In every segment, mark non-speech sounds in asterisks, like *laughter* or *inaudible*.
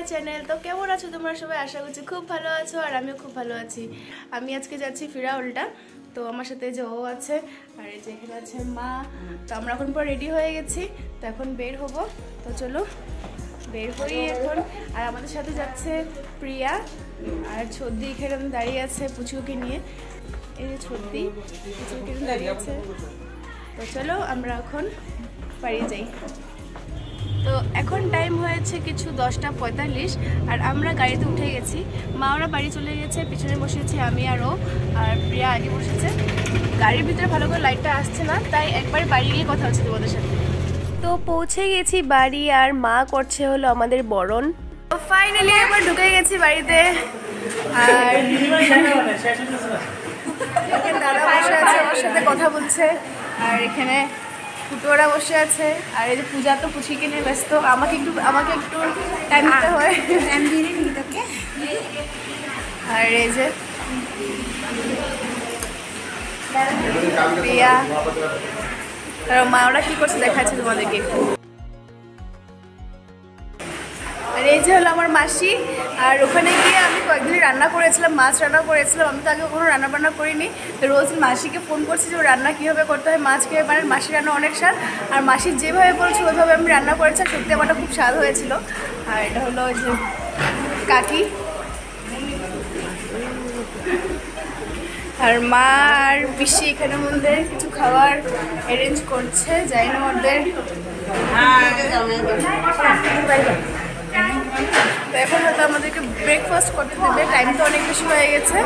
My channel. তো কেমন আছো তোমরা সবাই? আশা করছি খুব ভালো আছো আর আমিও খুব ভালো আছি। আমি আজকে যাচ্ছি ফিরাউলটা। তো আমার সাথে যে ও আছে আর এই যে এখানে আছে মা। তো আমরা এখন পর রেডি হয়ে গেছি। তো এখন বের হব। তো চলো, বের হই এখন। আর আমাদের সাথে যাচ্ছে প্রিয়া আর ছদ্দি এখানে দাঁড়িয়ে আছে পুচুকে নিয়ে। এই যে ছদ্দি পুচুকে দাঁড়িয়ে আছে। তো চলো আমরা এখন বাড়ি যাই। তো এখন টাইম হয়েছে কিছু দশটা পঁয়তাল্লিশ, আর আমরা গাড়িতে উঠে গেছি। মা ওরা বাড়ি চলে গেছে, পিছনে বসেছি আমি আর ও, আর প্রিয়া আগে বসেছে। গাড়ির ভিতরে ভালো করে লাইটটা আসছে না, তাই একবার বাড়ি গিয়ে কথা হচ্ছে তোমাদের সাথে। তো পৌঁছে গেছি বাড়ি, আর মা করছে হলো আমাদের বরণ। ফাইনালি একবার ঢুকে গেছি বাড়িতে, আর দাদা বসে আছে, ওর সাথে কথা বলছে, আর এখানে ফুটোরা বসে আছে আর এই যে পূজা তো পুচিকে নিয়ে ব্যস্ত আমাকে একটু আমাকে একটু টাইম দিতে হয়। টাইম দিয়ে নিই তোকে? আর এই যে প্রিয়া। আর মা ওরা কি করছে দেখাচ্ছে তোমাদেরকে একটু। এই যে হলো আমার মাসি আর ওখানে গিয়ে আমি কয়েকদিন রান্না করেছিলাম মাছ রান্না করেছিলাম। আমি তো আগে কোনো রান্না বান্না করিনি। তো রোজ মাসিকে ফোন করছি যে ও রান্না কীভাবে করতে হয়? মাছ খেয়ে মানে মাসি রান্না অনেক স্বাদ। আর মাসি যেভাবে বলছে ওইভাবে আমি রান্না করেছি সত্যি আমারটা খুব স্বাদ হয়েছিল। আর এটা হলো ওই যে কাকি। আর মা আর পিসি এখানে মধ্যে কিছু খাবার অ্যারেঞ্জ করছে যাই না ওদের। এখন আমাদেরকে ব্রেকফাস্ট করতে দেবে টাইম তো অনেক বেশি হয়ে গেছে।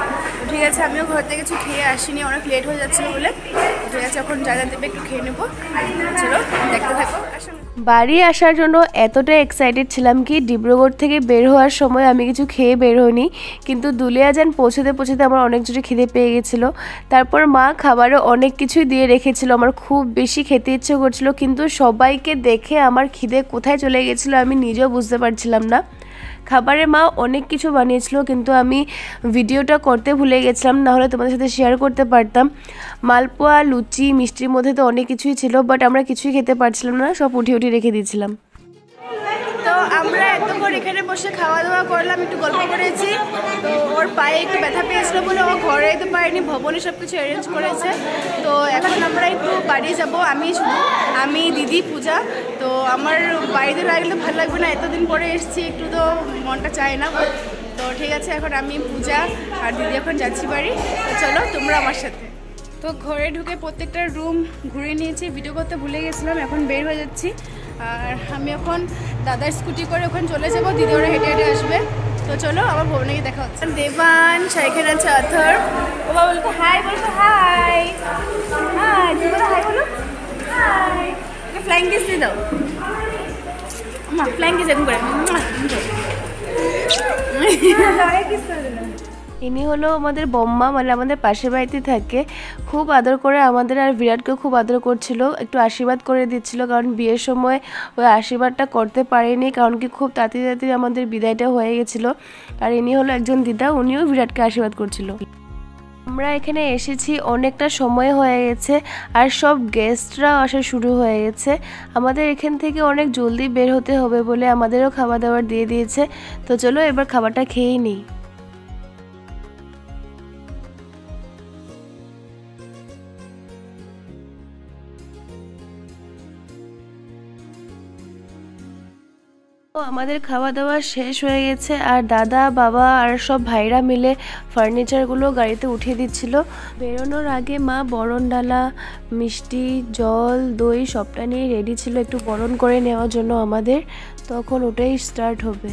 ঠিক আছে, আমিও ঘর থেকে কিছু খেয়ে আসিনি, অনেক লেট হয়ে যাচ্ছিল বলে। ঠিক আছে, এখন যা যা দেবে একটু খেয়ে নেব। চলো, দেখতে থাকো। বাড়ি আসার জন্য এতটা এক্সাইটেড ছিলাম কি, ডিব্রুগড় থেকে বের হওয়ার সময় আমি কিছু খেয়ে বের হইনি। কিন্তু দুলিয়াজান পৌঁছতে পৌঁছতে আমার অনেক জোরে খিদে পেয়ে গেছিল। তারপর মা খাবারে অনেক কিছুই দিয়ে রেখেছিল, আমার খুব বেশি খেতে ইচ্ছে করছিল। কিন্তু সবাইকে দেখে আমার খিদে কোথায় চলে গেছিল আমি নিজেও বুঝতে পারছিলাম না। খাবারে মা অনেক কিছু বানিয়েছিল, কিন্তু আমি ভিডিওটা করতে ভুলে গেছিলাম, নাহলে তোমাদের সাথে শেয়ার করতে পারতাম। মালপোয়া, লুচি, মিষ্টির মধ্যে তো অনেক কিছুই ছিল বাট আমরা কিছুই খেতে পারছিলাম না, সব উঠিয়ে উঠিয়ে রেখে দিয়েছিলাম। এতক্ষণ এখানে বসে খাওয়া দাওয়া করলাম, একটু গল্প করেছি। তো ওর পায়ে একটু ব্যথা পেয়েছিল বলে ও ঘরে যেতে পারেনি, ভবনে সব কিছু অ্যারেঞ্জ করেছে। তো এখন আমরা একটু বাড়ি যাব, আমি শুধু, আমি, দিদি, পূজা। তো আমার বাড়িতে রাখলে ভালো লাগবে না, এতদিন পরে এসেছি, একটু তো মনটা চায় না। তো ঠিক আছে, এখন আমি, পূজা আর দিদি এখন যাচ্ছি বাড়ি। তো চলো, তোমরা আমার সাথে। তো ঘরে ঢুকে প্রত্যেকটা রুম ঘুরে নিয়েছি ভিডিও করতে ভুলে গেছিলাম, এখন বের হয়ে যাচ্ছি। আর আমি এখন দাদার স্কুটি করে ওখানে চলে যাব। দিদি ওরা হেঁটে হেঁটে আসবে। তো চলো আমার ভবনে গিয়ে দেখা হচ্ছে। দেবান সাইকেল আছে অথর বাবা বলতো হাই বলতো হাই হাই হাই বলো হাই ফ্লাইং কিস দিয়ে দাও। মা ফ্লাইং কিস এরকম করে। *laughs* ইনি হলো আমাদের বম্মা মানে আমাদের পাশের বাড়িতে থাকে। খুব আদর করে আমাদের আর বিরাটকেও খুব আদর করছিল, একটু আশীর্বাদ করে দিচ্ছিল, কারণ বিয়ের সময় ওই আশীর্বাদটা করতে পারেনি, কারণ কি খুব তাড়াতাড়ি তাড়াতাড়ি আমাদের বিদায়টা হয়ে গেছিল। আর ইনি হলো একজন দিদা, উনিও বিরাটকে আশীর্বাদ করছিল। আমরা এখানে এসেছি, অনেকটা সময় হয়ে গেছে, আর সব গেস্টরা আসা শুরু হয়ে গেছে। আমাদের এখান থেকে অনেক জলদি বের হতে হবে বলে আমাদেরও খাবার দাবার দিয়ে দিয়েছে। তো চলো এবার খাবারটা খেয়েই নিই। তো আমাদের খাওয়া দাওয়া শেষ হয়ে গেছে আর দাদা, বাবা আর সব ভাইরা মিলে ফার্নিচারগুলো গাড়িতে উঠিয়ে দিচ্ছিল। বেরোনোর আগে মা বরণ ডালা মিষ্টি, জল, দই সবটা নিয়ে রেডি ছিল একটু বরণ করে নেওয়ার জন্য আমাদের। তখন ওটাই স্টার্ট হবে।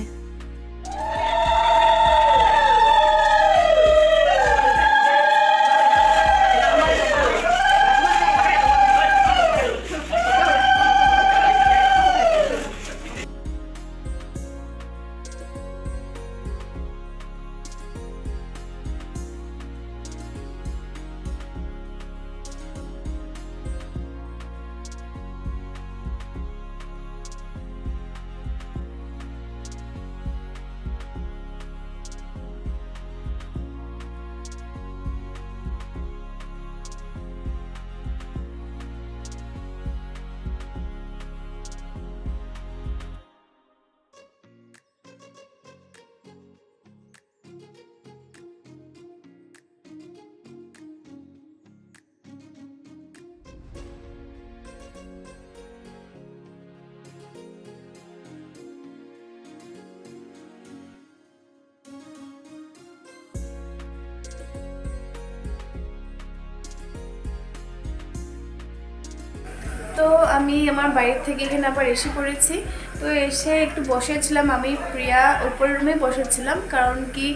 আমি আমার বাইরে থেকে এখানে আবার এসে পড়েছি। তো এসে একটু বসেছিলাম, আমি প্রিয়া উপরের রুমে বসেছিলাম, কারণ কি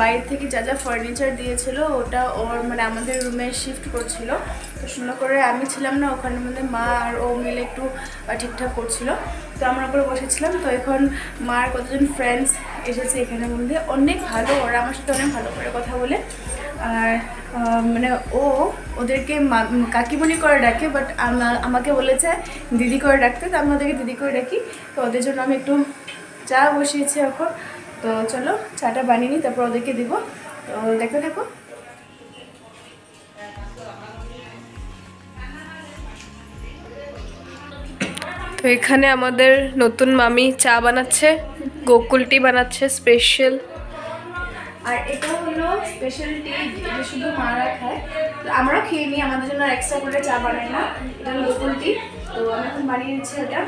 বাইরে থেকে যা যা ফার্নিচার দিয়েছিল, ওটা ওর মানে আমাদের রুমে শিফট করছিল। তো সুন্দর করে আমি ছিলাম না, ওখানে মধ্যে মা আর ও মিলে একটু ঠিকঠাক করছিল। তো আমরা উপরে বসেছিলাম, তো এখন মার কতজন ফ্রেন্ডস এসেছে এখানের মধ্যে অনেক ভালো, ওরা আমার সাথে অনেক ভালো করে কথা বলে। আর মানে ও ওদেরকে কাকিমণি করে ডাকে বাট আমাকে বলেছে, দিদি করে ডাকতে। তো আমি ওদেরকে দিদি করে ডাকি। তো ওদের জন্য আমি একটু চা বসিয়েছি এখন। তো চলো, চাটা বানিয়ে নিই, তারপর ওদেরকে দিব। তো দেখতে থাকো। তো এখানে আমাদের নতুন মামি চা বানাচ্ছে, গোকুলটি বানাচ্ছে স্পেশাল আর এটা হলো স্পেশাল টি যেটা শুধু মারা খায়। তো আমরাও খেয়ে নিই, আমাদের জন্য এক্সট্রা করে চা বানাই না। এটা হলো গোকুল টি তো আমি এখন বানিয়ে নিচ্ছি এটা।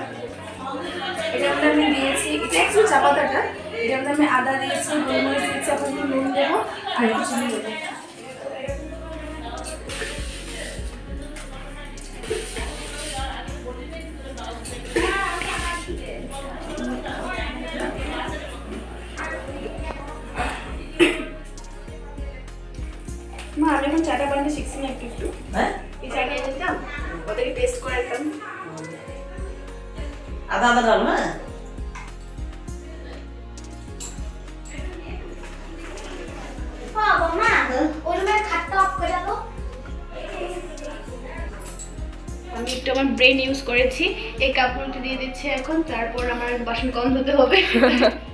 এটা আমি দিয়েছি, এটা একটু চা পাতাটা মধ্যে আমি আদা দিয়েছি, গোলমরিচ দিয়েছি একটু নুন দেবো, আর কিছু দেবো। আদা আদা ডাল হ্যাঁ আমি একটু আমার ব্রেন ইউজ করেছি। এই কাপড়টি দিয়ে দিচ্ছি এখন তারপর আমার বাসন কম ধুতে হবে। *laughs*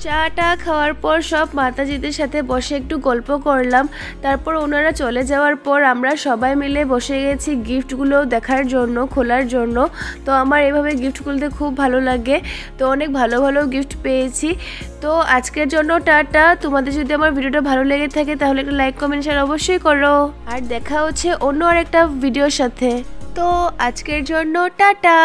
চাটা খাওয়ার পর সব মাতাজিদের সাথে বসে একটু গল্প করলাম। তারপর ওনারা চলে যাওয়ার পর আমরা সবাই মিলে বসে গেছি গিফটগুলো দেখার জন্য, খোলার জন্য। তো আমার এভাবে গিফট খুলতে খুব ভালো লাগে। তো অনেক ভালো ভালো গিফট পেয়েছি। তো আজকের জন্য টাটা। তোমাদের যদি আমার ভিডিওটা ভালো লেগে থাকে তাহলে একটা লাইক, কমেন্ট শেয়ার অবশ্যই করো। আর দেখা হচ্ছে অন্য আরেকটা ভিডিওর সাথে। তো আজকের জন্য টাটা।